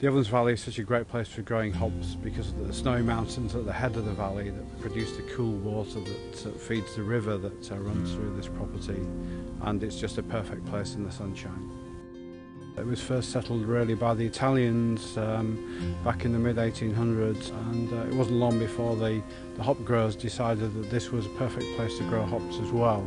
The Ovens Valley is such a great place for growing hops because of the snowy mountains at the head of the valley that produce the cool water that feeds the river that uh, runs through this property and it's just a perfect place in the sunshine. It was first settled really by the Italians um, back in the mid 1800s and uh, it wasn't long before the, the hop growers decided that this was a perfect place to grow hops as well.